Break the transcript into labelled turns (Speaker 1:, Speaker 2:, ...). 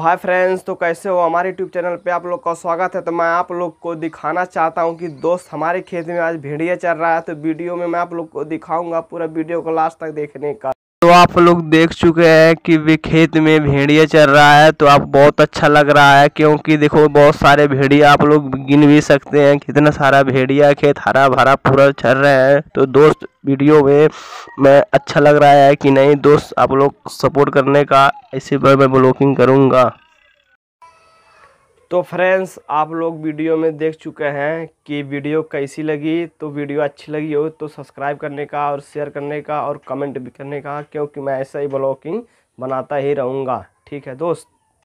Speaker 1: Hi friends तो कैसे हो? हमारे यूट्यूब चैनल पे आप लोग का स्वागत है। तो मैं आप लोग को दिखाना चाहता हूँ कि दोस्त हमारे खेत में आज भेड़िया चल रहा है। तो वीडियो में मैं आप लोग को दिखाऊँगा पूरा वीडियो को लास्ट तक देखने का। तो आप लोग देख चुके हैं कि वे खेत में भेड़िया चल रहा है तो आप बहुत अच्छा लग रहा है, क्योंकि देखो बहुत सारे भेड़िया आप लोग गिन भी सकते हैं, कितना सारा भेड़िया खेत हरा भरा पूरा चल रहे हैं। तो दोस्त, वीडियो में मैं अच्छा लग रहा है कि नहीं, दोस्त, आप लोग सपोर्ट करने का, इसी पर मैं ब्लॉकिंग करूँगा। तो फ्रेंड्स, आप लोग वीडियो में देख चुके हैं कि वीडियो कैसी लगी। तो वीडियो अच्छी लगी हो तो सब्सक्राइब करने का और शेयर करने का और कमेंट भी करने का, क्योंकि मैं ऐसा ही ब्लॉगिंग बनाता ही रहूँगा। ठीक है, दोस्त?